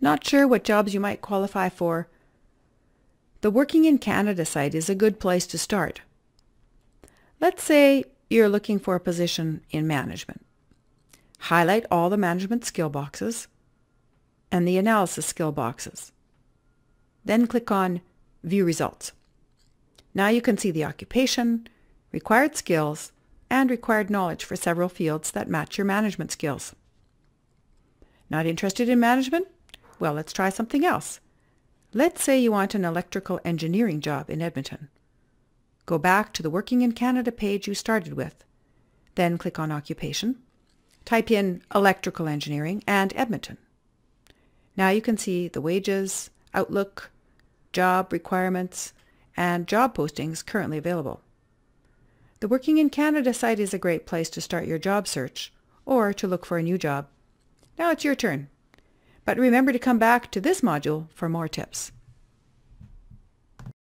Not sure what jobs you might qualify for? The Working in Canada site is a good place to start. Let's say you're looking for a position in management. Highlight all the management skill boxes and the analysis skill boxes. Then click on View Results. Now you can see the occupation, required skills, and required knowledge for several fields that match your management skills. Not interested in management? Well, let's try something else. Let's say you want an electrical engineering job in Edmonton. Go back to the Working in Canada page you started with. Then click on Occupation. Type in Electrical Engineering and Edmonton. Now you can see the wages, outlook, job requirements, and job postings currently available. The Working in Canada site is a great place to start your job search or to look for a new job. Now it's your turn. But remember to come back to this module for more tips.